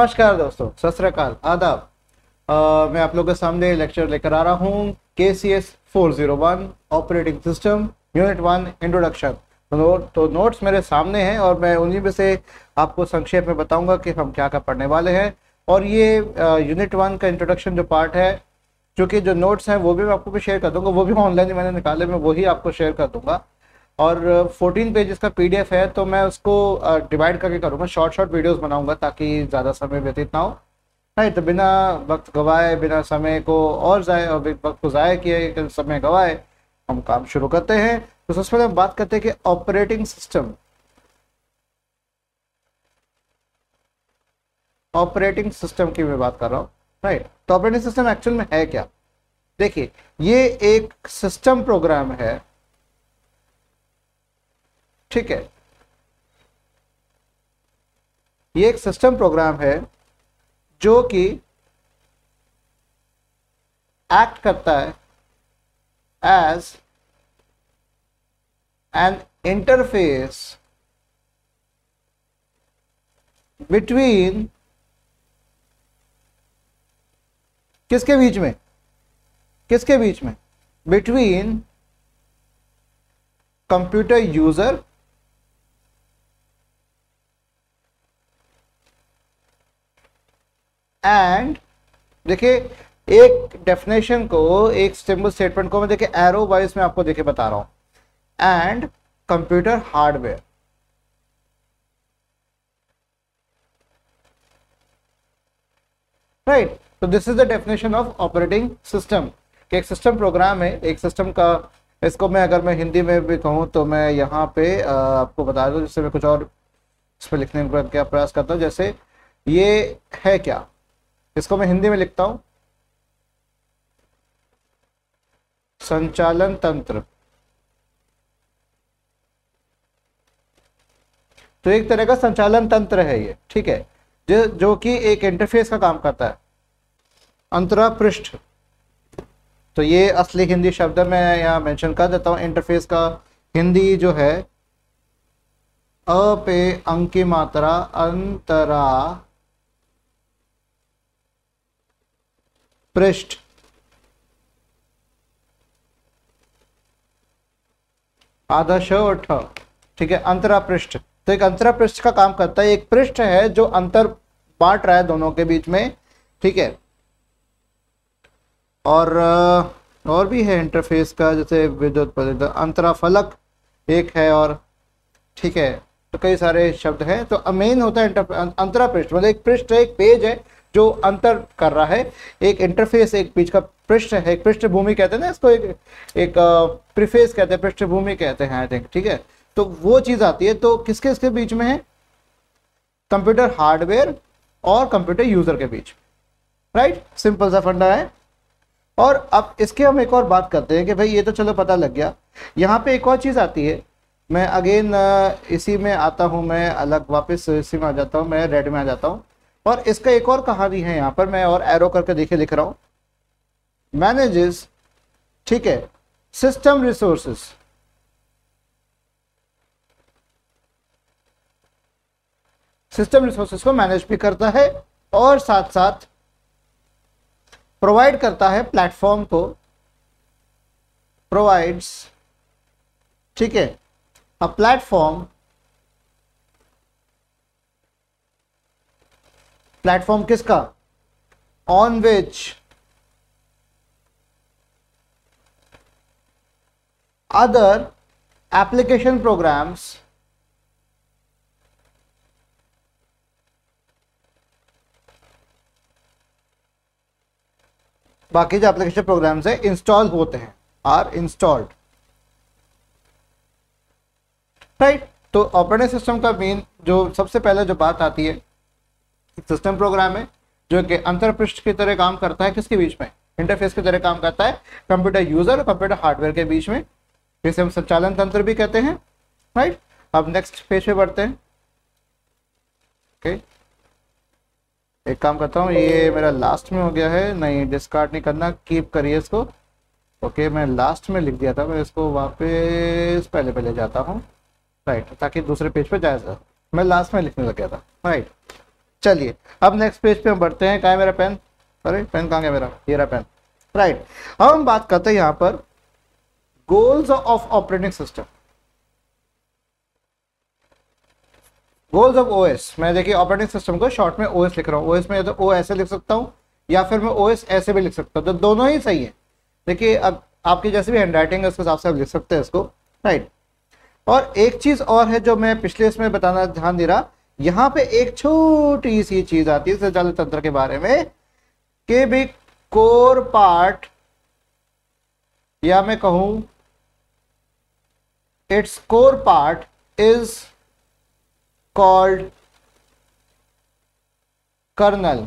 नमस्कार दोस्तों, सत आदाब। मैं आप लोगों के सामने लेक्चर लेकर आ रहा हूँ K C S four zero one operating system unit one introduction तो तो नोट्स मेरे सामने हैं और मैं उन्हीं में से आपको संक्षेप में बताऊँगा कि हम क्या क्या पढ़ने वाले हैं। और ये यूनिट वन का इंट्रोडक्शन जो पार्ट है, जो कि जो नोट्स हैं, वो भी मैं आपको भी शेयर कर दूँगा, वो भी ऑनलाइन मैंने निकाले, मैं वही आपको शेयर कर दूँगा। और 14 पेजेस का पीडीएफ है तो मैं उसको डिवाइड करके करूँगा शॉर्ट शॉर्ट वीडियोस बनाऊँगा, ताकि ज़्यादा समय व्यतीत ना हो। नहीं तो बिना वक्त गवाए, बिना समय को और जाए और वक्त को ज़ाय किए समय गवाए, हम काम शुरू करते हैं। तो सबसे पहले हम बात करते हैं कि ऑपरेटिंग सिस्टम ऑपरेटिंग सिस्टम की मैं बात कर रहा हूँ। राइट तो ऑपरेटिंग सिस्टम एक्चुअल में है क्या? देखिए, ये एक सिस्टम प्रोग्राम है। ठीक है। ये एक सिस्टम प्रोग्राम है जो कि एक्ट करता है एज एन इंटरफेस बिटवीन किसके बीच में? किसके बीच में? बिटवीन कंप्यूटर यूज़र एंड देखिए, एक डेफिनेशन को, एक सिंबल स्टेटमेंट को मैं, देखिए एरो वाइज में आपको, देखिए, बता रहा हूँ। एंड कंप्यूटर हार्डवेयर राइट तो this is the definition of operating system कि एक सिस्टम प्रोग्राम है, एक सिस्टम का, इसको मैं, अगर मैं हिंदी में भी कहूँ तो मैं यहाँ पे आपको बता दूँ, जिससे मैं कुछ और इस पर लिखने का प्रयास करता हूँ। जैसे, ये है क्या? इसको मैं हिंदी में लिखता हूँ। संचालन तंत्र। तो एक तरह का संचालन तंत्र है ये, ठीक है? जो जो कि एक इंटरफेस का काम करता है। अंतरा पृष्ठ तो ये असली हिंदी शब्द मैं यहाँ मेंशन कर देता हूँ। इंटरफेस का हिंदी जो है, अ पे अंकी मात्रा अंतरा पृष्ठ आधा श और ठ। ठीक है अंतरा पृष्ठ तो एक अंतरा पृष्ठ का काम करता है, एक पृष्ठ है जो अंतर बांट रहा है दोनों के बीच में। ठीक है। और और भी है इंटरफेस का, जैसे विद्युत अंतरा फलक एक है और, ठीक है। तो कई सारे शब्द हैं। तो मेन होता है अंतरा पृष्ठ मतलब एक पृष्ठ, एक पेज है जो अंतर कर रहा है, एक इंटरफेस एक बीच का पृष्ठ है, एक पृष्ठभूमि कहते हैं ना इसको, एक एक प्रिफेस कहते हैं, पृष्ठभूमि कहते हैं आई थिंक ठीक है? तो वो चीज़ आती है तो किसके इसके बीच में है? कंप्यूटर हार्डवेयर और कंप्यूटर यूज़र के बीच राइट सिंपल सा फंडा है। और अब इसके हम एक और बात करते हैं कि भाई ये तो चलो पता लग गया। यहाँ पे एक और चीज़ आती है। मैं अगेन इसी में आता हूँ, मैं अलग वापस, इसी में आ जाता हूँ, मैं रेड में आ जाता हूँ। और इसका एक और कहानी है यहाँ पर, मैं और एरो करके देखिए लिख रहा हूँ। मैनेजेस ठीक है सिस्टम रिसोर्सेस सिस्टम रिसोर्सेस को मैनेज भी करता है और साथ साथ प्रोवाइड करता है प्लेटफॉर्म को। प्रोवाइड्स ठीक है अ प्लेटफॉर्म प्लेटफॉर्म किसका? On which other application programs बाकी जो एप्लीकेशन प्रोग्राम्स है इंस्टॉल होते हैं आर इंस्टॉल्ड राइट तो ऑपरेटिंग सिस्टम का मेन जो सबसे पहले जो बात आती है सिस्टम प्रोग्राम है, जो कि अंतरपृष्ठ की तरह काम करता है, किसके बीच में? इंटरफेस की तरह काम करता है कंप्यूटर यूज़र और कंप्यूटर हार्डवेयर के बीच में। जिसे हम संचालन तंत्र भी कहते हैं राइट अब नेक्स्ट पेज पे बढ़ते हैं। ओके एक काम करता हूँ, ये मेरा लास्ट में हो गया है। नहीं डिस्कार्ड नहीं करना कीप करिए इसको। ओके मैं लास्ट में लिख दिया था, मैं इसको वापस पहले पहले जाता हूँ। राइट ताकि दूसरे पेज पे जाए मैं लास्ट में लिखने लग गया था राइट चलिए, अब नेक्स्ट पेज पे हम बढ़ते हैं। कहा है मेरा पेन अरे पेन कहाँ गया मेरा? ये रहा पेन राइट अब हम बात करते हैं यहाँ पर goals of operating system goals of OS मैं देखिए ऑपरेटिंग सिस्टम को शॉर्ट में ओएस लिख रहा हूँ। ओएस में या तो ओ ऐसे लिख सकता हूँ, या फिर मैं ओएस ऐसे भी लिख सकता हूँ। तो दोनों ही सही है। देखिए, अब आपकी जैसे भी हैंड राइटिंग है, उसके हिसाब से आप लिख सकते हैं इसको। राइट और एक चीज़ और है जो मैं पिछले इसमें बताना ध्यान दे रहा। यहाँ पे एक छोटी सी चीज़ आती है संचालन तंत्र के बारे में। कि भी कोर पार्ट या मैं कहूँ it's core part is called kernel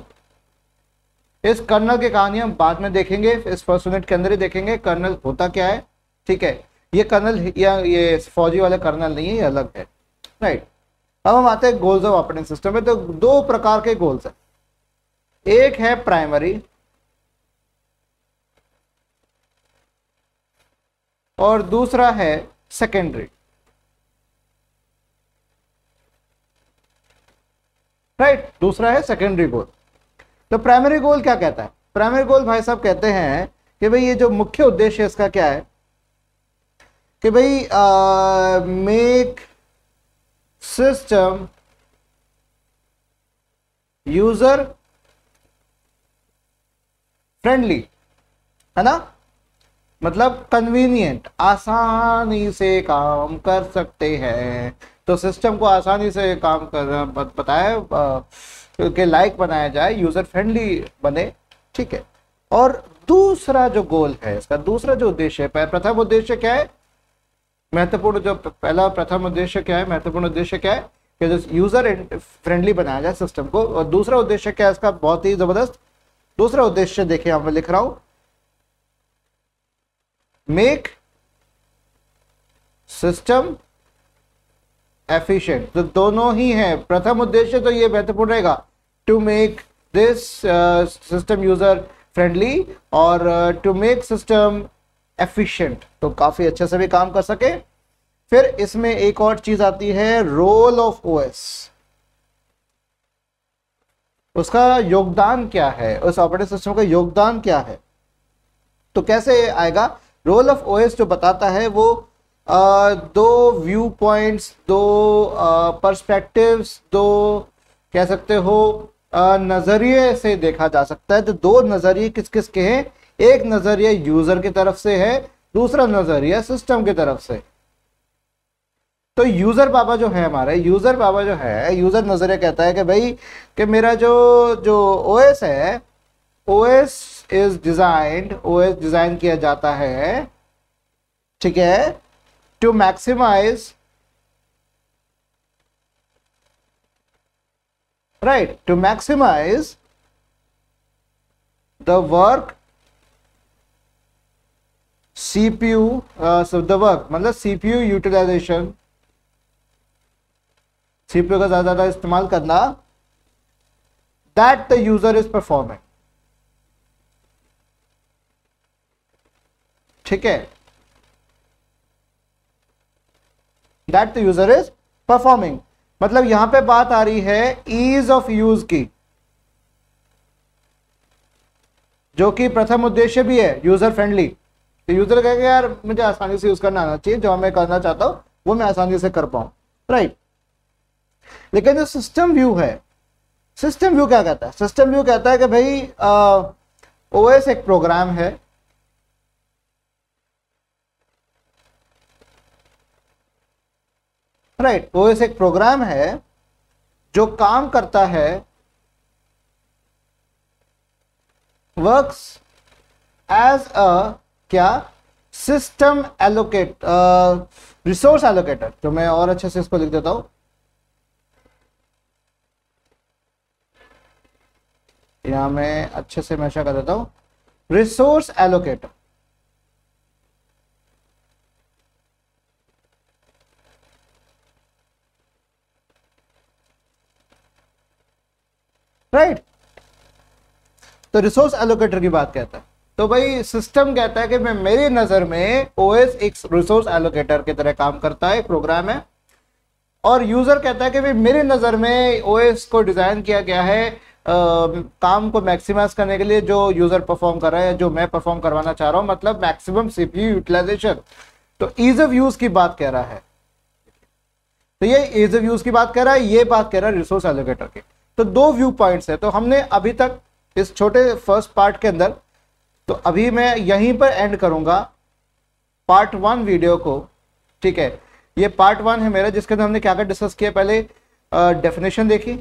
इस कर्नल की कहानी हम बाद में देखेंगे, इस फ़र्स्ट यूनिट के अंदर ही देखेंगे कर्नल होता क्या है, ठीक है? ये कर्नल या ये फौजी वाला कर्नल नहीं है, ये अलग है राइट अब हम आते हैं गोल्स ऑफ़ ऑपरेटिंग सिस्टम में तो दो प्रकार के गोल्स है। एक है प्राइमरी और दूसरा है सेकेंडरी राइट दूसरा है सेकेंडरी गोल तो प्राइमरी गोल क्या कहता है? प्राइमरी गोल भाई साहब कहते हैं कि भाई ये जो मुख्य उद्देश्य इसका क्या है? कि भाई मेक सिस्टम यूज़र फ्रेंडली है ना? मतलब कन्वीनियंट आसानी से काम कर सकते हैं। तो सिस्टम को आसानी से काम कर बताया के लाइक बनाया जाए यूज़र फ्रेंडली बने, ठीक है। और दूसरा जो गोल है, इसका दूसरा जो उद्देश्य है प्रथम उद्देश्य क्या है? महत्वपूर्ण जो पहला प्रथम उद्देश्य क्या है? महत्वपूर्ण उद्देश्य क्या है कि जो यूज़र फ्रेंडली बनाया जाए सिस्टम को, और दूसरा उद्देश्य क्या है इसका? बहुत ही ज़बरदस्त। दूसरा उद्देश्य देखिए, यहाँ पर लिख रहा हूँ। मेक सिस्टम एफिशिएंट तो दोनों ही हैं। प्रथम उद्देश्य तो ये महत्वपूर्ण रहेगा। To make this system user friendly और टू मेक सिस्टम एफिशिएंट तो काफ़ी अच्छे से भी काम कर सके। फिर इसमें एक और चीज़ आती है रोल ऑफ़ ओएस उसका योगदान क्या है? उस ऑपरेटिंग सिस्टम का योगदान क्या है? तो कैसे आएगा? रोल ऑफ़ ओएस जो बताता है वो आ, दो व्यू पॉइंट्स दो पर्सपेक्टिव्स दो कह सकते हो नज़रिए से देखा जा सकता है। तो दो नज़रिए किस किस के हैं? एक नज़रिया यूज़र की तरफ़ से है, दूसरा नज़रिया सिस्टम की तरफ़ से। तो यूज़र बाबा जो है हमारे, यूज़र बाबा जो है, यूज़र नज़रिया कहता है कि भाई, कि मेरा जो जो ओएस है OS is designed OS design किया जाता है, ठीक है to maximize, right, to maximize the work CPU uh, so the मतलब CPU utilization CPU का ज़्यादा ज़्यादा इस्तेमाल करना that the user is performing. ठीक है? That the user is performing मतलब यहाँ पे बात आ रही है ईज ऑफ़ यूज़ की जो कि प्रथम उद्देश्य भी है यूज़र फ्रेंडली तो यूज़र कहेगा, यार, मुझे आसानी से यूज़ करना आना चाहिए, जो मैं करना चाहता हूँ, वो मैं आसानी से कर पाऊँ। राइट लेकिन जो सिस्टम व्यू है सिस्टम व्यू क्या कहता है? सिस्टम व्यू कहता है कि भाई ओएस एक प्रोग्राम है। Right right. ओएस एक प्रोग्राम है, जो काम करता है वर्क्स एज अ क्या सिस्टम एलोकेट रिसोर्स एलोकेटर जो मैं और अच्छे से इसको लिख देता हूँ। यहाँ मैं अच्छे से मैशा कर देता हूँ। रिसोर्स एलोकेटर राइट तो रिसोर्स एलोकेटर की बात कहता है। तो भाई सिस्टम कहता है कि मैं मेरी नज़र में ओएस एक रिसोर्स एलोकेटर की तरह काम करता है प्रोग्राम है। और यूज़र कहता है कि भाई मेरी नज़र में ओएस को डिज़ाइन किया गया है आ, काम को मैक्सिमाइज करने के लिए जो यूज़र परफॉर्म कर रहा है जो मैं परफॉर्म करवाना चाह रहा हूँ मतलब मैक्सिमम सीपीयू यूटिलाइजेशन तो ईज ऑफ़ यूज़ की बात कह रहा है। तो ये ईज ऑफ़ यूज़ की बात कह रहा है ये बात कह रहा है रिसोर्स एलोकेटर की। तो दो व्यू पॉइंट्स है। तो हमने अभी तक इस छोटे फ़र्स्ट पार्ट के अंदर तो अभी मैं यहीं पर एंड करूँगा पार्ट वन वीडियो को, ठीक है? ये पार्ट वन है मेरा, जिसके अंदर हमने क्या क्या डिस्कस किया पहले? डेफिनेशन देखी।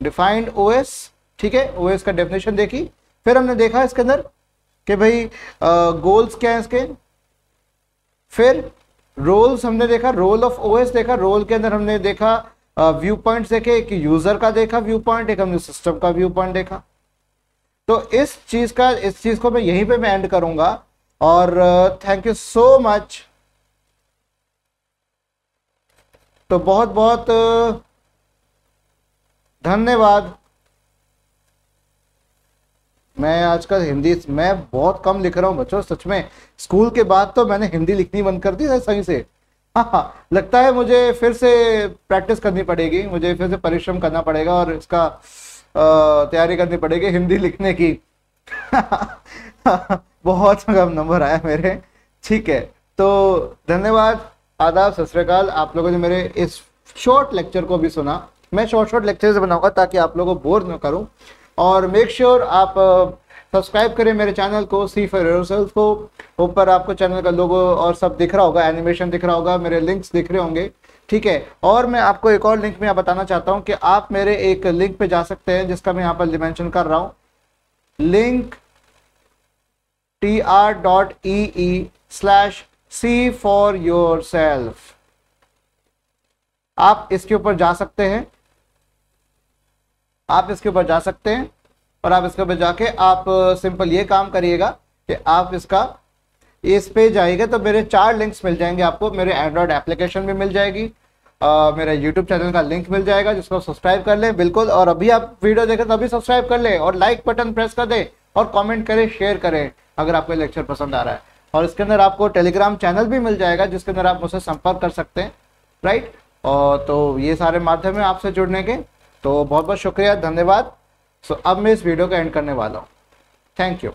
डिफाइंड ओएस ठीक है? ओएस का डेफिनेशन देखी। फिर हमने देखा इसके अंदर कि भाई गोल्स क्या है इसके? फिर रोल्स हमने देखा रोल ऑफ़ ओएस देखा। रोल के अंदर हमने देखा व्यू पॉइंट देखे, एक यूज़र का देखा व्यू पॉइंट एक हमने सिस्टम का व्यू पॉइंट देखा। तो इस चीज़ का, इस चीज़ को मैं यहीं पे मैं एंड करूँगा। और थैंक यू सो मच तो बहुत बहुत धन्यवाद। मैं आजकल हिंदी, मैं बहुत कम लिख रहा हूँ बच्चों, सच में। स्कूल के बाद तो मैंने हिंदी लिखनी बंद कर दी सही से। हाँ हाँ लगता है मुझे फिर से प्रैक्टिस करनी पड़ेगी, मुझे फिर से परिश्रम करना पड़ेगा और इसका तैयारी करनी पड़ेगी हिंदी लिखने की। बहुत कम नंबर आया मेरे। ठीक है तो धन्यवाद, आदाब, सत आप लोगों ने मेरे इस शॉर्ट लेक्चर को भी सुना। मैं शॉर्ट शॉर्ट लेक्चर बनाऊँगा ताकि आप लोगों को बोर न करूँ। और मेक श्योर sure आप सब्सक्राइब करें मेरे चैनल को सी फॉर योरसेल्फ को। ऊपर आपको चैनल का लोगो और सब दिख रहा होगा एनिमेशन दिख रहा होगा, मेरे लिंक्स दिख रहे होंगे। ठीक है? और मैं आपको एक और लिंक में बताना चाहता हूँ कि आप मेरे एक लिंक पे जा सकते हैं, जिसका मैं यहाँ पर मेंशन कर रहा हूँ। Link T R dot E E slash C for yourself आप इसके ऊपर जा सकते हैं। आप इसके ऊपर जा सकते हैं और आप इसके ऊपर जाके आप सिंपल ये काम करिएगा कि आप इसका इस पे जाइएगा तो मेरे चार लिंक्स मिल जाएँगे आपको। मेरे एंड्रॉयड एप्लीकेशन भी मिल जाएगी आ, मेरा यूट्यूब चैनल का लिंक मिल जाएगा जिसको सब्सक्राइब कर लें बिल्कुल। और अभी आप वीडियो देखें तो अभी सब्सक्राइब कर लें और लाइक बटन प्रेस कर दें और कमेंट करें शेयर करें अगर आपको लेक्चर पसंद आ रहा है। और इसके अंदर आपको टेलीग्राम चैनल भी मिल जाएगा जिसके अंदर आप मुझसे संपर्क कर सकते हैं राइट और तो ये सारे माध्यम है आपसे जुड़ने के। तो बहुत बहुत शुक्रिया धन्यवाद। सो अब मैं इस वीडियो को एंड करने वाला हूँ। Thank you